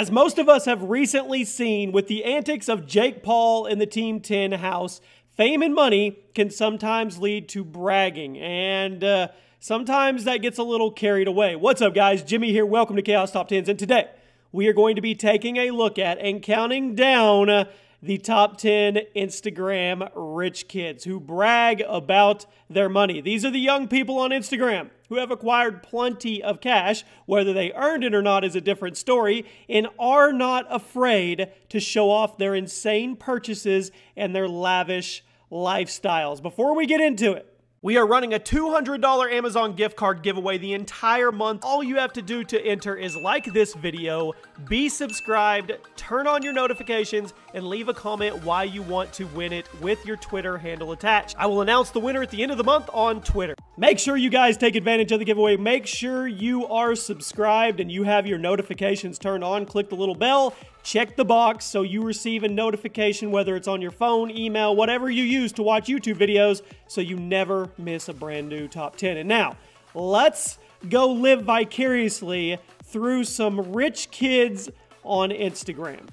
As most of us have recently seen with the antics of Jake Paul in the Team 10 house, fame and money can sometimes lead to bragging, and uh, sometimes that gets a little carried away. What's up, guys? Jimmy here. Welcome to Chaos Top 10s, and today we are going to be taking a look at and counting down the top 10 Instagram rich kids who brag about their money. These are the young people on Instagram who have acquired plenty of cash, whether they earned it or not is a different story, and are not afraid to show off their insane purchases and their lavish lifestyles. Before we get into it, we are running a $200 Amazon gift card giveaway the entire month. All you have to do to enter is like this video, be subscribed, turn on your notifications, and leave a comment why you want to win it with your Twitter handle attached. I will announce the winner at the end of the month on Twitter. Make sure you guys take advantage of the giveaway. Make sure you are subscribed and you have your notifications turned on. Click the little bell check the box so you receive a notification, whether it's on your phone, email, whatever you use to watch YouTube videos, so you never miss a brand new top 10. And now, let's go live vicariously through some rich kids on Instagram.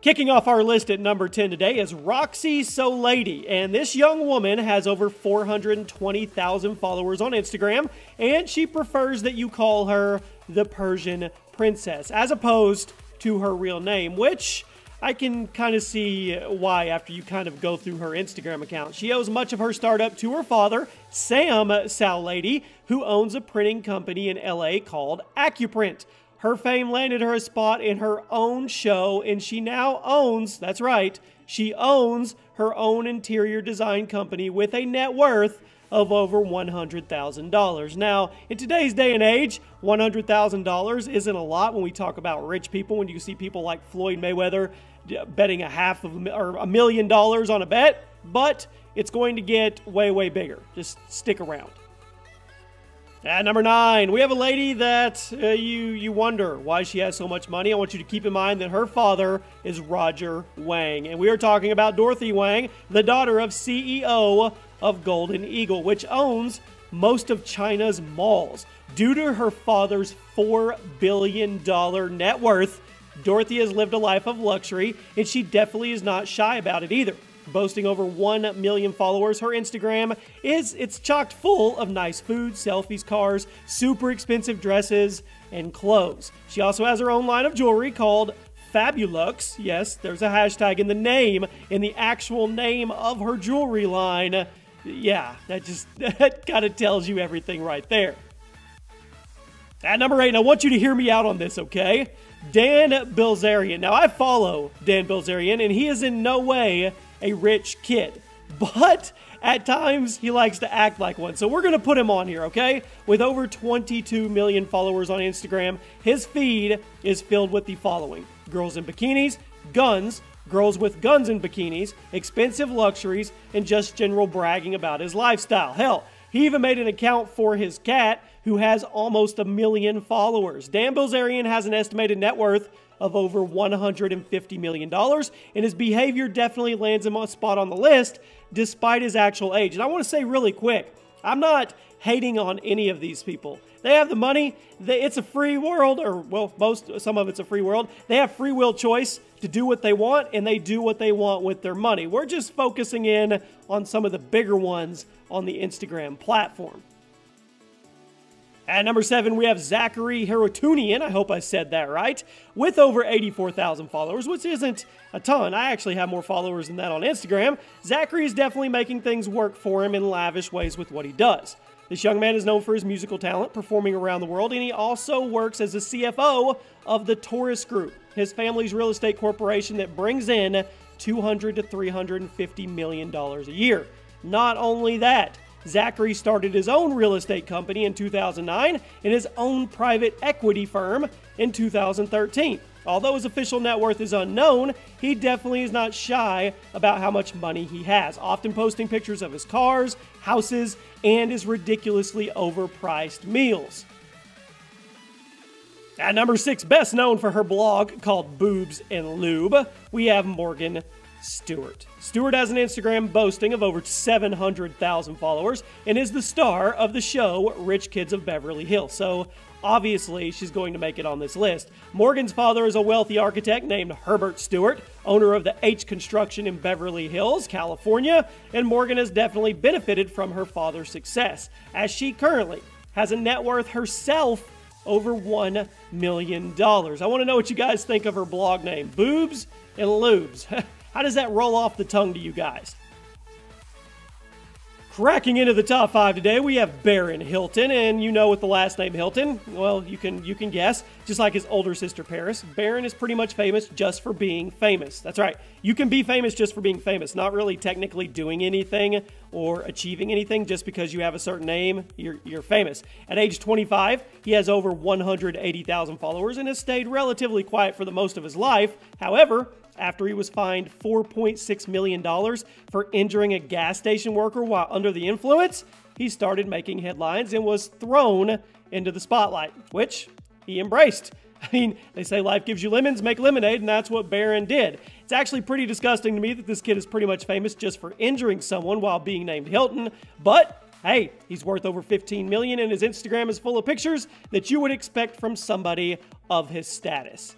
Kicking off our list at number 10 today is Roxy Sowlaty, and this young woman has over 420,000 followers on Instagram, and she prefers that you call her the Persian Princess, as opposed to her real name, which I can kind of see why after you kind of go through her Instagram account. She owes much of her startup to her father, Sam Lady, who owns a printing company in LA called Accuprint. Her fame landed her a spot in her own show, and she now owns, that's right, she owns her own interior design company with a net worth of over $100,000. Now, in today's day and age, $100,000 isn't a lot when we talk about rich people. When you see people like Floyd Mayweather betting a half of or a million dollars on a bet, but it's going to get way, way bigger. Just stick around. At number nine, we have a lady that uh, you you wonder why she has so much money. I want you to keep in mind that her father is Roger Wang, and we are talking about Dorothy Wang, the daughter of CEO of Golden Eagle, which owns most of China's malls. Due to her father's $4 billion net worth, Dorothy has lived a life of luxury, and she definitely is not shy about it either. Boasting over 1 million followers, her Instagram is it's chocked full of nice food, selfies, cars, super expensive dresses, and clothes. She also has her own line of jewelry called Fabulux. Yes, there's a hashtag in the name, in the actual name of her jewelry line yeah, that just that kind of tells you everything right there. At number eight, I want you to hear me out on this, okay? Dan Bilzerian. Now, I follow Dan Bilzerian, and he is in no way a rich kid, but at times he likes to act like one. So we're going to put him on here, okay? With over 22 million followers on Instagram, his feed is filled with the following girls in bikinis, guns, girls with guns and bikinis, expensive luxuries, and just general bragging about his lifestyle. Hell, he even made an account for his cat, who has almost a million followers. Dan Bilzerian has an estimated net worth of over $150 million, and his behavior definitely lands him on a spot on the list despite his actual age. And I want to say really quick, I'm not hating on any of these people. They have the money. They, it's a free world, or well, most some of it's a free world. They have free will choice to do what they want, and they do what they want with their money. We're just focusing in on some of the bigger ones on the Instagram platform. At number seven, we have Zachary Herotunian. I hope I said that right. With over 84,000 followers, which isn't a ton. I actually have more followers than that on Instagram. Zachary is definitely making things work for him in lavish ways with what he does. This young man is known for his musical talent, performing around the world, and he also works as the CFO of the Taurus Group, his family's real estate corporation that brings in 200 to 350 million dollars a year. Not only that, Zachary started his own real estate company in 2009 and his own private equity firm in 2013. Although his official net worth is unknown, he definitely is not shy about how much money he has, often posting pictures of his cars, houses, and his ridiculously overpriced meals. At number six, best known for her blog called Boobs and Lube, we have Morgan Stewart. Stewart has an Instagram boasting of over 700,000 followers and is the star of the show Rich Kids of Beverly Hills. So, obviously she's going to make it on this list. Morgan's father is a wealthy architect named Herbert Stewart, owner of the H Construction in Beverly Hills, California, and Morgan has definitely benefited from her father's success, as she currently has a net worth herself over $1 million. I want to know what you guys think of her blog name, Boobs and Loubs. How does that roll off the tongue to you guys? Cracking into the top five today, we have Barron Hilton, and you know with the last name Hilton, well, you can you can guess. Just like his older sister Paris, Barron is pretty much famous just for being famous. That's right, you can be famous just for being famous, not really technically doing anything or achieving anything. Just because you have a certain name, you're you're famous. At age 25, he has over 180,000 followers and has stayed relatively quiet for the most of his life. However, after he was fined $4.6 million for injuring a gas station worker while under the influence, he started making headlines and was thrown into the spotlight, which he embraced. I mean, they say life gives you lemons, make lemonade, and that's what Barron did. It's actually pretty disgusting to me that this kid is pretty much famous just for injuring someone while being named Hilton, but hey, he's worth over 15 million and his Instagram is full of pictures that you would expect from somebody of his status.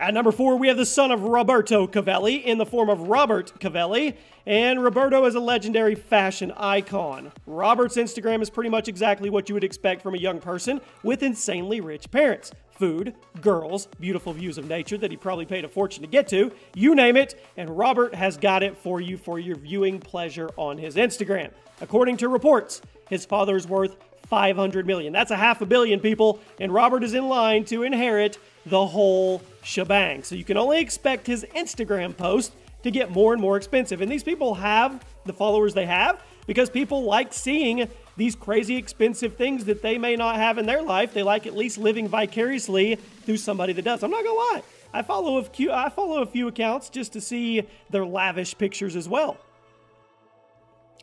At number four, we have the son of Roberto Cavalli in the form of Robert Cavalli, and Roberto is a legendary fashion icon. Robert's Instagram is pretty much exactly what you would expect from a young person with insanely rich parents. Food, girls, beautiful views of nature that he probably paid a fortune to get to, you name it, and Robert has got it for you for your viewing pleasure on his Instagram. According to reports, his father's worth 500 million. That's a half a billion people, and Robert is in line to inherit the whole shebang. So you can only expect his Instagram post to get more and more expensive. And these people have the followers they have because people like seeing these crazy expensive things that they may not have in their life. They like at least living vicariously through somebody that does. I'm not gonna lie. I follow a few I follow a few accounts just to see their lavish pictures as well.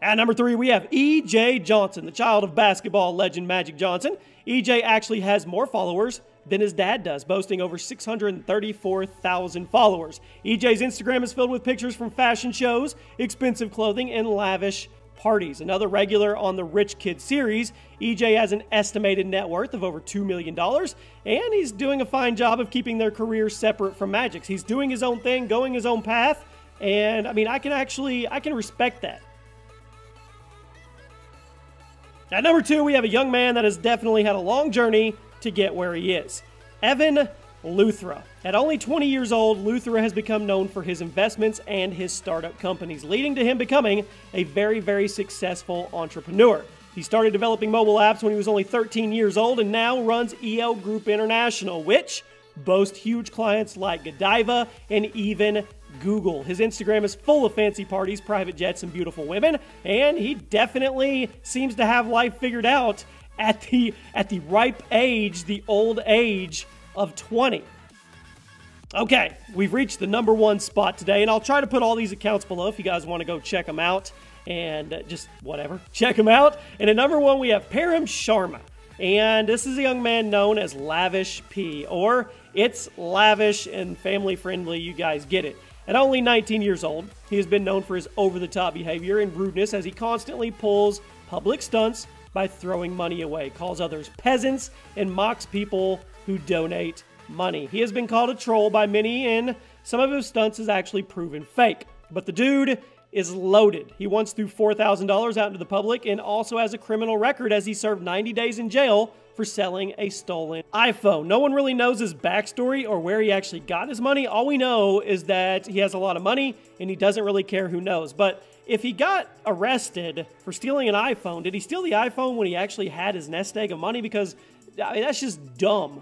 At number three, we have E.J. Johnson, the child of basketball legend Magic Johnson. E.J. actually has more followers than his dad does, boasting over 634,000 followers. EJ's Instagram is filled with pictures from fashion shows, expensive clothing, and lavish parties. Another regular on the Rich Kid series, EJ has an estimated net worth of over $2 million, and he's doing a fine job of keeping their careers separate from Magic's. He's doing his own thing, going his own path, and I mean, I can actually, I can respect that. At number two, we have a young man that has definitely had a long journey to get where he is. Evan Luthra. At only 20 years old, Luthra has become known for his investments and his startup companies, leading to him becoming a very, very successful entrepreneur. He started developing mobile apps when he was only 13 years old and now runs EL Group International, which boasts huge clients like Godiva and even Google. His Instagram is full of fancy parties, private jets, and beautiful women, and he definitely seems to have life figured out at the at the ripe age, the old age of 20. Okay, we've reached the number one spot today, and I'll try to put all these accounts below if you guys want to go check them out and uh, just whatever, check them out. And at number one, we have Param Sharma. And this is a young man known as Lavish P, or it's lavish and family friendly. You guys get it. At only 19 years old, he has been known for his over the top behavior and rudeness as he constantly pulls public stunts by throwing money away, calls others peasants, and mocks people who donate money. He has been called a troll by many, and some of his stunts has actually proven fake. But the dude is loaded. He once threw $4,000 out into the public and also has a criminal record as he served 90 days in jail for selling a stolen iPhone. No one really knows his backstory or where he actually got his money. All we know is that he has a lot of money and he doesn't really care who knows. But if he got arrested for stealing an iPhone, did he steal the iPhone when he actually had his nest egg of money? Because I mean, that's just dumb.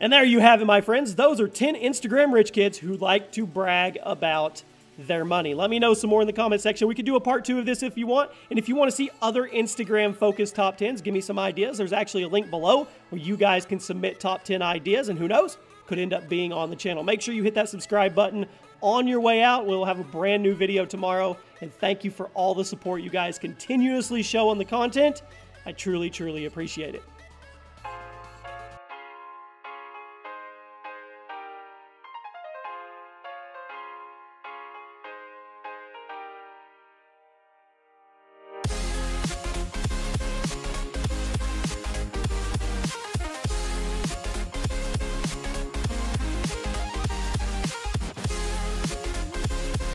And there you have it, my friends. Those are 10 Instagram rich kids who like to brag about their money. Let me know some more in the comment section. We could do a part two of this if you want. And if you want to see other Instagram focused top 10s, give me some ideas. There's actually a link below where you guys can submit top 10 ideas. And who knows, could end up being on the channel. Make sure you hit that subscribe button on your way out. We'll have a brand new video tomorrow. And thank you for all the support you guys continuously show on the content. I truly, truly appreciate it.